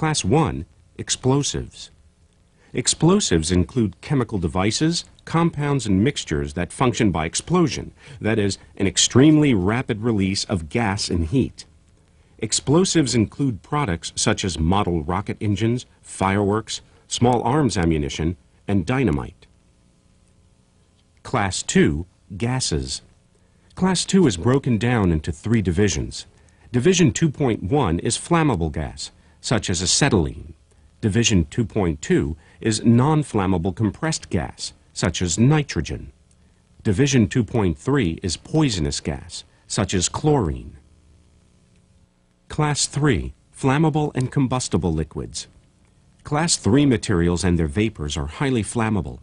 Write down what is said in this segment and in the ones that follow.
Class 1, explosives. Explosives include chemical devices, compounds, and mixtures that function by explosion, that is, an extremely rapid release of gas and heat. Explosives include products such as model rocket engines, fireworks, small arms ammunition, and dynamite. Class 2, gases. Class 2 is broken down into three divisions. Division 2.1 is flammable gas, such as acetylene. Division 2.2 is non-flammable compressed gas, such as nitrogen. Division 2.3 is poisonous gas, such as chlorine. Class 3, flammable and combustible liquids. Class 3 materials and their vapors are highly flammable.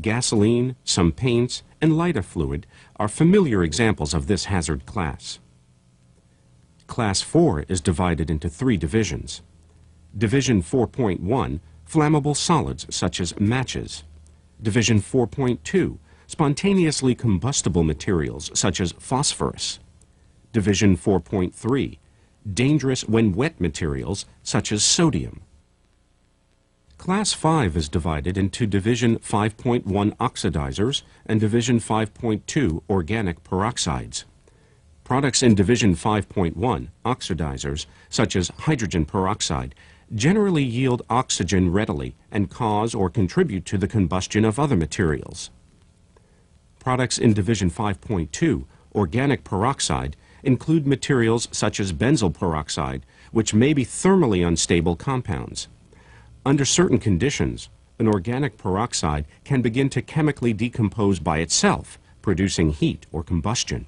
Gasoline, some paints, and lighter fluid are familiar examples of this hazard class. Class 4 is divided into three divisions. Division 4.1, flammable solids such as matches. Division 4.2, spontaneously combustible materials such as phosphorus. Division 4.3, dangerous when wet materials such as sodium. Class 5 is divided into Division 5.1 oxidizers and Division 5.2 organic peroxides. Products in Division 5.1 oxidizers, such as hydrogen peroxide, generally yield oxygen readily and cause or contribute to the combustion of other materials. Products in Division 5.2 organic peroxide include materials such as benzoyl peroxide, which may be thermally unstable compounds. Under certain conditions, an organic peroxide can begin to chemically decompose by itself, producing heat or combustion.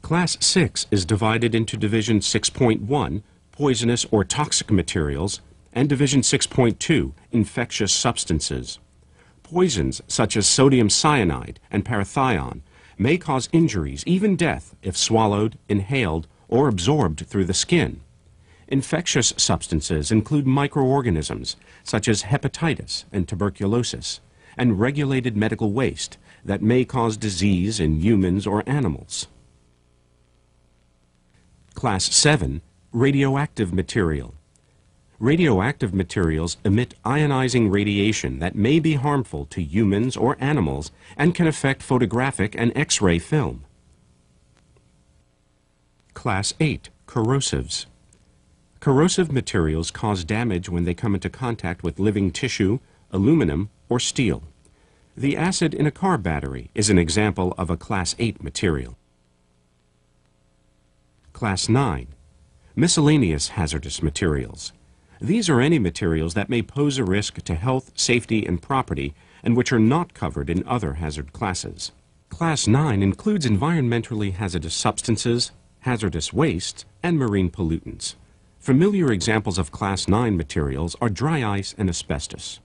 Class 6 is divided into Division 6.1, poisonous or toxic materials, and Division 6.2, infectious substances. Poisons such as sodium cyanide and parathion may cause injuries, even death, if swallowed, inhaled, or absorbed through the skin. Infectious substances include microorganisms such as hepatitis and tuberculosis, and regulated medical waste that may cause disease in humans or animals. Class 7, radioactive material. Radioactive materials emit ionizing radiation that may be harmful to humans or animals and can affect photographic and X-ray film. Class 8, corrosives. Corrosive materials cause damage when they come into contact with living tissue, aluminum, or steel. The acid in a car battery is an example of a Class 8 material. Class 9. Miscellaneous hazardous materials. These are any materials that may pose a risk to health, safety, and property and which are not covered in other hazard classes. Class 9 includes environmentally hazardous substances, hazardous waste, and marine pollutants. Familiar examples of Class 9 materials are dry ice and asbestos.